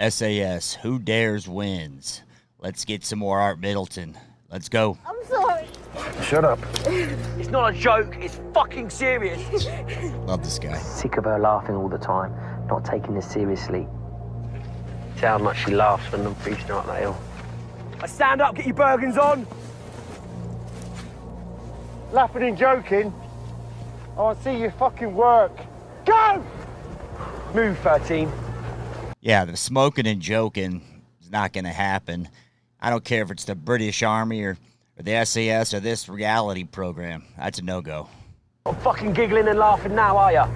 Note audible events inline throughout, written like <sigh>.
SAS, who dares wins. Let's get some more Ant Middleton. Let's go. I'm sorry. Shut up. <laughs> It's not a joke, it's fucking serious. Love this guy. Sick of her laughing all the time, not taking this seriously. See how much she laughs when I'm preaching her up that hill. I stand up, get your Bergens on. Laughing and joking. I want to see you fucking work. Go! Move, 13. Yeah, the smoking and joking is not going to happen. I don't care if it's the British Army or, or the SAS or this reality program. That's a no go. Not fucking giggling and laughing now, are ya?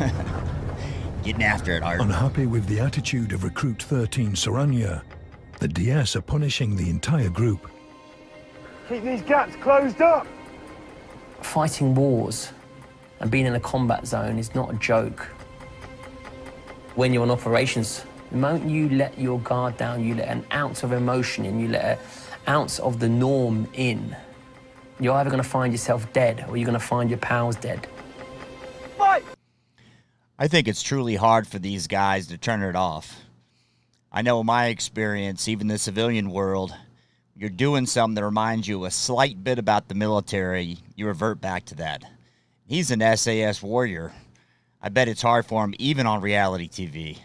<laughs> Getting after it, Ant. Unhappy with the attitude of Recruit 13 Saranya, the DS are punishing the entire group. Keep these gaps closed up. Fighting wars and being in a combat zone is not a joke. When you're on operations, the moment you let your guard down, you let an ounce of emotion in, you let an ounce of the norm in, you're either going to find yourself dead or you're going to find your pals dead. Fight! I think it's truly hard for these guys to turn it off. I know in my experience, even the civilian world, you're doing something that reminds you a slight bit about the military, you revert back to that. He's an SAS warrior. I bet it's hard for him even on reality TV.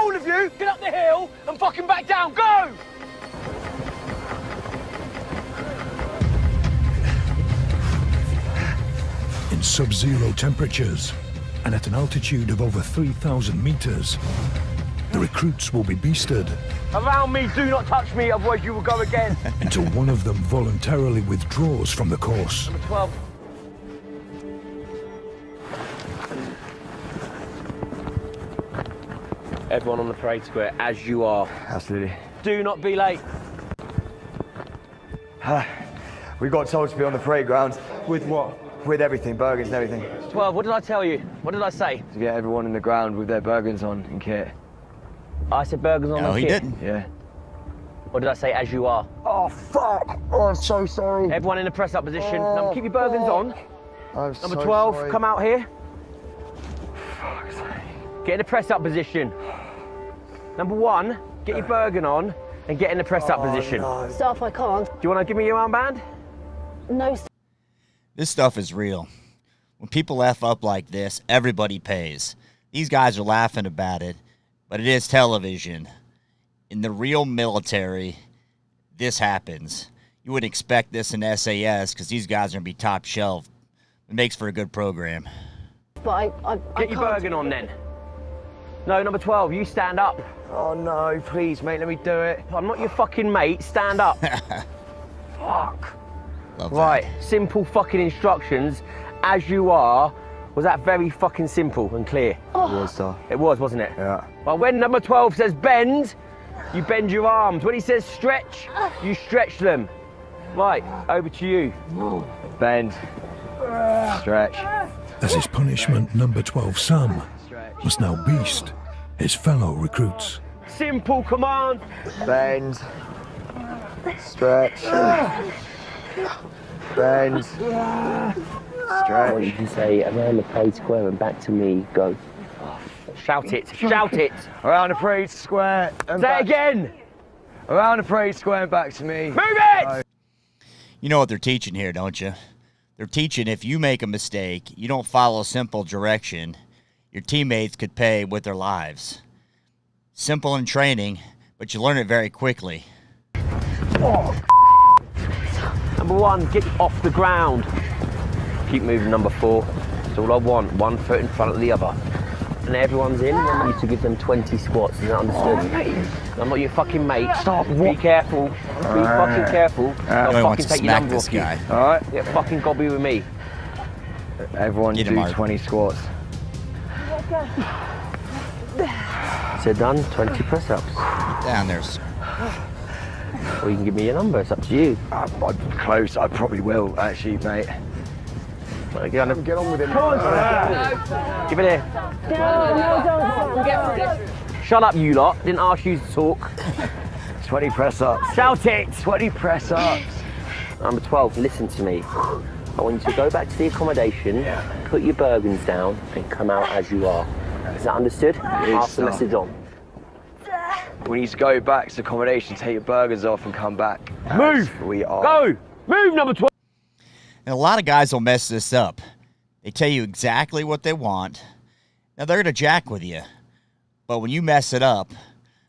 All of you, get up the hill and fucking back down, go! In sub-zero temperatures and at an altitude of over 3,000 meters, the recruits will be beasted Around me, do not touch me, otherwise you will go again. <laughs> until one of them voluntarily withdraws from the course. Number 12. Everyone on the parade square, as you are. Absolutely. Do not be late. Ah, we got told to be on the parade ground With what? with everything, Bergens and everything. 12, what did I tell you? What did I say? To get everyone in the ground with their Bergens on and kit. I said Bergens on No, the he didn't. Yeah. What did I say, as you are? Oh, fuck. Oh, I'm so sorry. Everyone in the press up position. Oh, Number, keep your Bergens on. I'm Number so 12, sorry. come out here. Get in the press up position. Number one, get your Bergen on and get in the press up oh, position. Staff, I can't. Do you want to give me your armband? No, staff. This stuff is real. When people F up like this, everybody pays. These guys are laughing about it, but it is television. In the real military, this happens. You wouldn't expect this in SAS because these guys are going to be top shelf. It makes for a good program. but I, I, I Get your can't. Bergen on then. No, number 12, you stand up. Oh, no, please, mate, let me do it. I'm not your fucking mate, stand up. <laughs> Fuck. Love right, simple fucking instructions. As you are, was that very fucking simple and clear? It was, ah. sir. It was, wasn't it? Yeah. Well, when number 12 says bend, you bend your arms. When he says stretch, ah. you stretch them. Right, over to you. Bend. Stretch. As his punishment, number 12 Sam must now beast his fellow recruits. Simple command. Bend. Stretch. Bend. I Stretch. want you to say around the parade square and back to me, go. Shout it, shout it. Around the parade square and Say it back. again. Around the parade square and back to me. Move it! You know what they're teaching here, don't you? They're teaching if you make a mistake, you don't follow simple direction, your teammates could pay with their lives. Simple in training, but you learn it very quickly. Number one, get off the ground. Keep moving, number four. That's all I want. One foot in front of the other. And everyone's in. I want you to give them 20 squats. Is that understood? I'm not your fucking mate. Stop. Be careful. Be fucking careful. I'll fucking wants to take your smack number this off you. guy. All right. Yeah, fucking gobby with me. Everyone Get do 20 squats. So done, 20 press ups. Down there's Or you can give me your number. It's up to you. I'm, I'm close. I probably will, actually, mate. Well, Get on, Get on with it. give it here. Shut up, you lot. Didn't ask you to talk. 20 press ups. Shout it. 20 press ups. Number 12, listen to me. I want you to go back to the accommodation, put your Bergens down, and come out as you are. Is that understood? Pass the sir. message on. We need to go back to accommodation, take your Bergens off, and come back. Move. We are. Go! Move, number 12! And a lot of guys will mess this up. They tell you exactly what they want. Now they're gonna jack with you, but when you mess it up,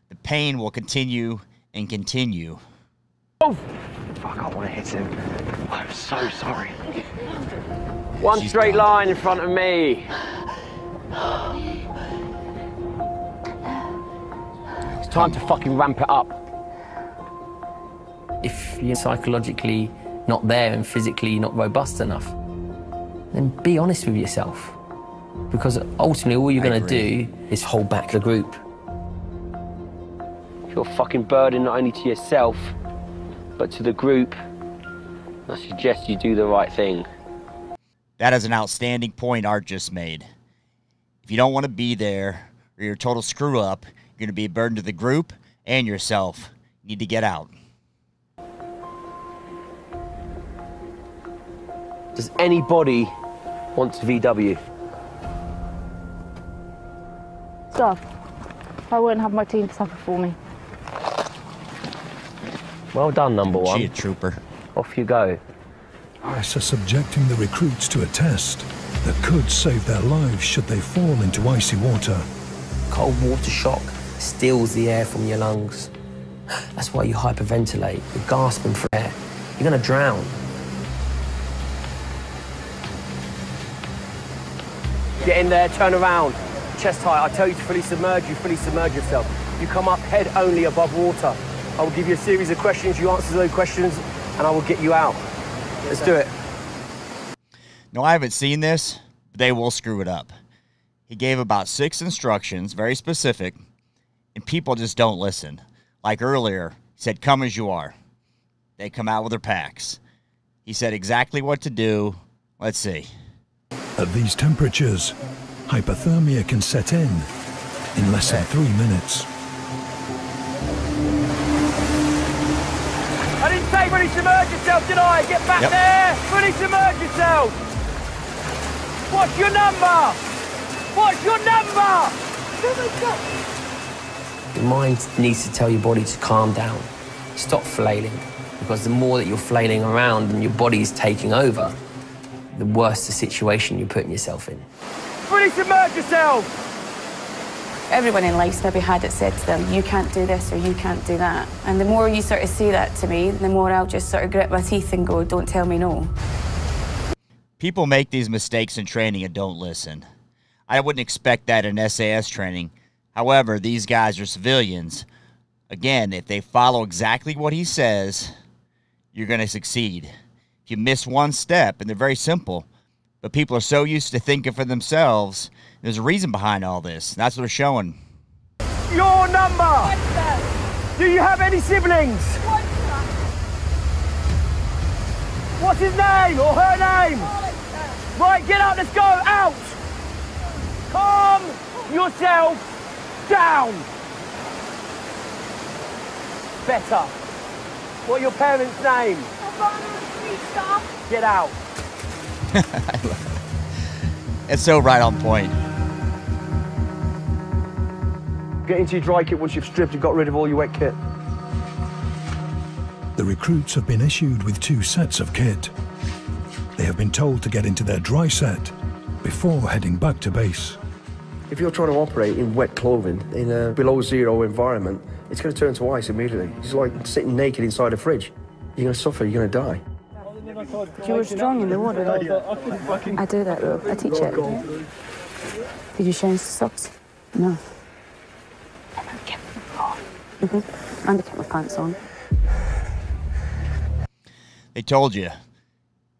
the pain will continue and continue. Oh, Fuck, I want to hit him. I'm so sorry. One She's straight gone. line in front of me. It's time to fucking ramp it up. If you're psychologically not there and physically not robust enough, then be honest with yourself. Because ultimately, all you're going to do is hold back the group. If you're a fucking burden not only to yourself, but to the group, I suggest you do the right thing. That is an outstanding point Ant just made. If you don't want to be there or you're a total screw up, you're going to be a burden to the group and yourself. You need to get out. Does anybody want to VW? Stuff. I won't have my team suffer for me. Well done, number one. She a trooper. Off you go. ICE are subjecting the recruits to a test that could save their lives should they fall into icy water. Cold water shock steals the air from your lungs. That's why you hyperventilate. You're gasping for air. You're going to drown. Get in there, turn around. Chest high. I tell you to fully submerge, you fully submerge yourself. You come up head only above water. I will give you a series of questions. You answer those questions, and I will get you out. Let's do it. No, I haven't seen this, but they will screw it up. He gave about six instructions, very specific, and people just don't listen. Like earlier, he said, Come as you are. They come out with their packs. He said exactly what to do. Let's see. At these temperatures, hypothermia can set in in less than three minutes. I didn't say fully submerge yourself, did I? Get back Yep. there! Fully submerge yourself! What's your number? What's your number? Your mind needs to tell your body to calm down, stop flailing, because the more that you're flailing around and your body's taking over, the worse the situation you're putting yourself in. Fully submerge yourself! Everyone in life's maybe had it said to them, you can't do this or you can't do that. And the more you sort of say that to me, the more I'll just sort of grit my teeth and go, don't tell me no. People make these mistakes in training and don't listen. I wouldn't expect that in SAS training. However, these guys are civilians. Again, if they follow exactly what he says, you're going to succeed. If you miss one step, and they're very simple, but people are so used to thinking for themselves, there's a reason behind all this. That's what they're showing. Your number! Do you have any siblings? What's his name or her name? Right, get up, let's go, out! Calm yourself down! Better. What are your parents' name? Get out. <laughs> It's so right on point. Get into your dry kit once you've stripped and got rid of all your wet kit. The recruits have been issued with two sets of kit. They have been told to get into their dry set before heading back to base. If you're trying to operate in wet clothing in a below zero environment, it's going to turn to ice immediately. It's like sitting naked inside a fridge. You're going to suffer, you're going to die. You were strong in the water. I do that though. I teach it. Did you change the socks? No. Mm-hmm. And I kept my pants on. They told you,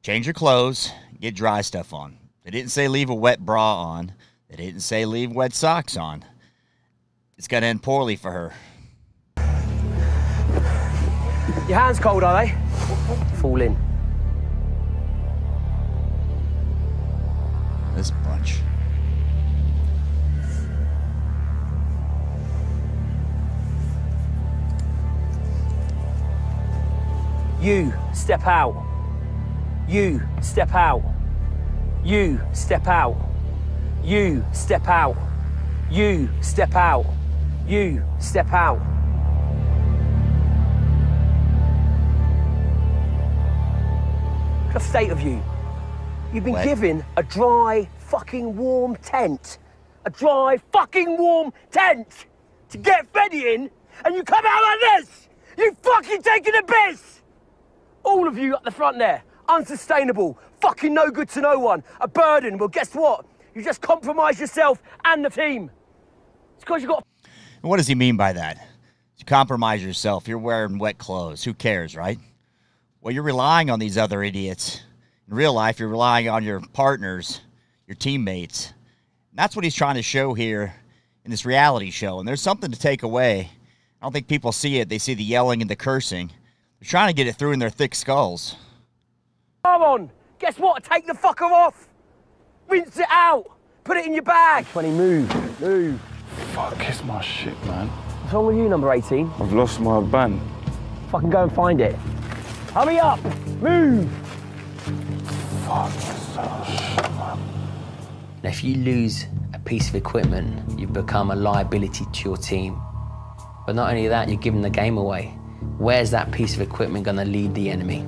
change your clothes, get dry stuff on. They didn't say leave a wet bra on. They didn't say leave wet socks on. It's going to end poorly for her. Your hands cold, are they? Fall in. This bunch. You step out. You step out. You step out. You step out. You step out. You step out. What a state of you. You've been Wet. given a dry, fucking warm tent. A dry, fucking warm tent to get fed in, and you come out like this! You fucking taking a piss! All of you at the front there, unsustainable, fucking no good to no one, a burden. Well, guess what? You just compromise yourself and the team. It's because you got And what does he mean by that? You compromise yourself. You're wearing wet clothes. Who cares, right? Well, you're relying on these other idiots. In real life, you're relying on your partners, your teammates. And that's what he's trying to show here in this reality show. And there's something to take away. I don't think people see it. They see the yelling and the cursing. They're trying to get it through in their thick skulls. Come on! Guess what? Take the fucker off! Rinse it out! Put it in your bag! 20, move. Move. Fuck, kiss my shit, man. What's wrong with you, number 18? I've lost my band. Fucking go and find it. Hurry up! Move! Now, if you lose a piece of equipment, you've become a liability to your team. But not only that, you're giving the game away. Where's that piece of equipment going to lead the enemy?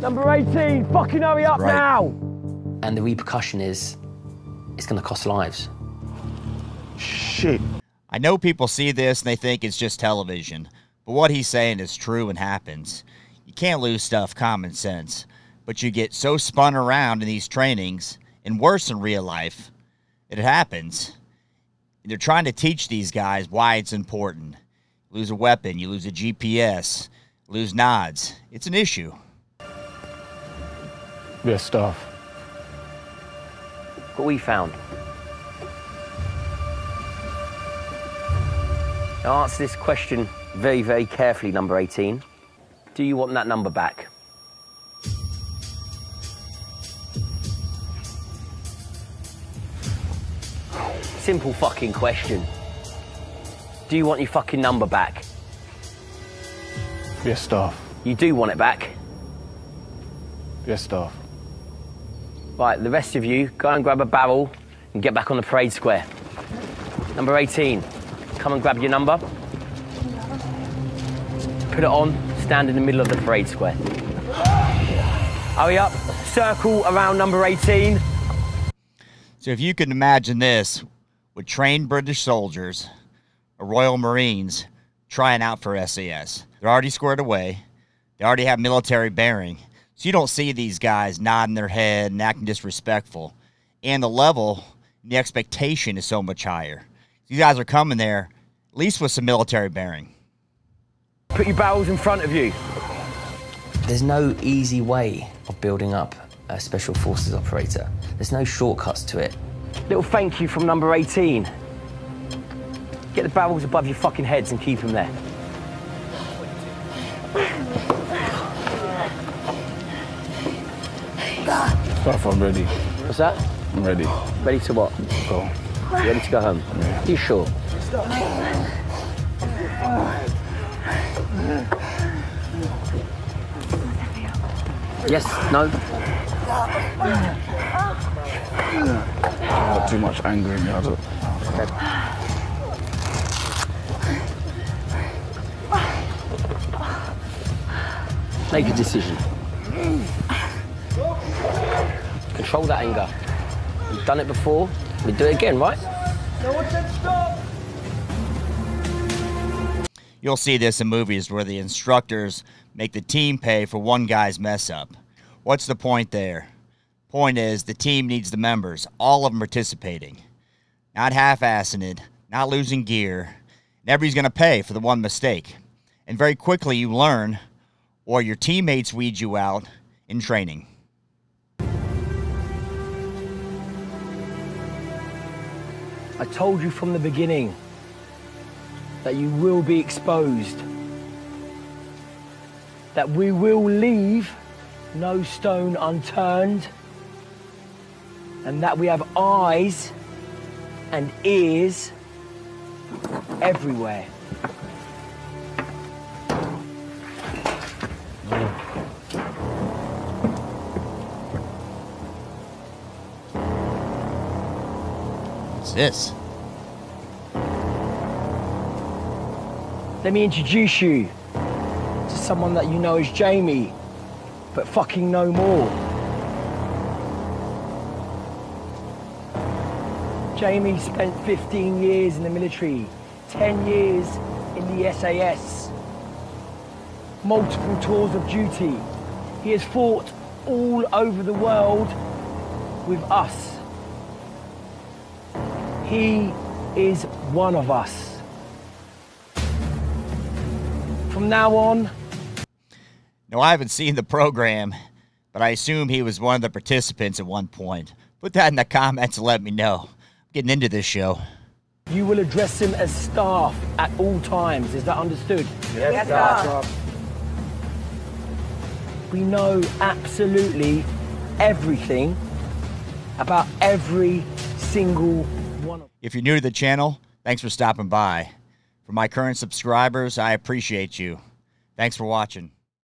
Number 18, fucking hurry up Right. now! And the repercussion is it's going to cost lives. Shit. I know people see this and they think it's just television, but what he's saying is true and happens. You can't lose stuff common sense, but you get so spun around in these trainings, and worse in real life, it happens. They're trying to teach these guys why it's important. You lose a weapon, you lose a GPS, lose nods. It's an issue. Yeah, stuff. What we found. Now answer this question very, very carefully, number 18. Do you want that number back? Simple fucking question. Do you want your fucking number back? Yeah, stuff. You do want it back. Yeah, stuff. Right, the rest of you, go and grab a barrel and get back on the parade square. Number 18, come and grab your number. Put it on, stand in the middle of the parade square. Hurry up, circle around number 18. So if you can imagine this with trained British soldiers, or Royal Marines trying out for SAS. They're already squared away. They already have military bearing. So you don't see these guys nodding their head and acting disrespectful. And the level, the expectation is so much higher. These guys are coming there at least with some military bearing. Put your barrels in front of you. There's no easy way of building up a special forces operator. There's no shortcuts to it. Little thank you from number 18. Get the barrels above your fucking heads and keep them there. Stuff, I'm ready. What's that? I'm ready. Ready to what? Go. You ready to go home? You sure? Yes, no? Got too much anger in me. I don't... Make a decision. Control that anger. We've done it before. We do it again, right? You'll see this in movies where the instructors make the team pay for one guy's mess up. What's the point there? Point is, the team needs the members, all of them participating, not half assing it, not losing gear. And everybody's going to pay for the one mistake. And very quickly, you learn, or your teammates weed you out in training. I told you from the beginning that you will be exposed. That we will leave no stone unturned. And that we have eyes and ears everywhere. What's this? Let me introduce you to someone that you know as Jamie. but fucking no more. Jamie spent 15 years in the military, 10 years in the SAS, multiple tours of duty. He has fought all over the world with us. He is one of us. From now on, No, I haven't seen the program, but I assume he was one of the participants at one point. Put that in the comments and let me know. I'm getting into this show. you will address him as staff at all times. Is that understood? Yes, Staff. We know absolutely everything about every single one of If you're new to the channel, thanks for stopping by. For my current subscribers, I appreciate you. Thanks for watching.